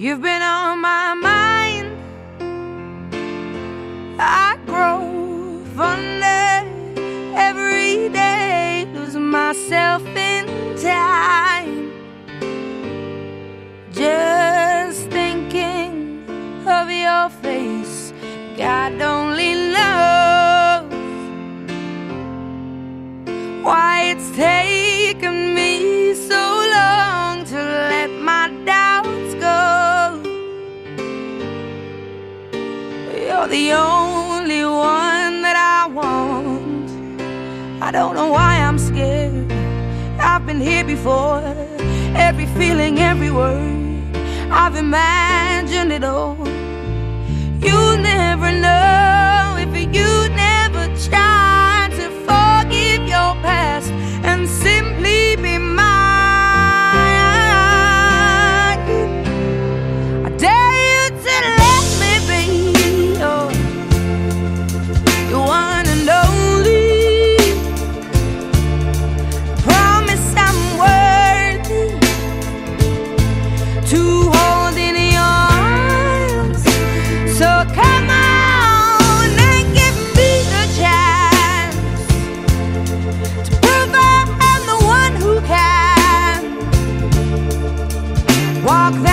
You've been on my mind. I grow fonder every day, losing myself in time. Just thinking of your face, God only knows why it's taken me so long to let my You're the only one that I want. I don't know why I'm scared. I've been here before. Every feeling, every word. I've imagined it all. You never know. walk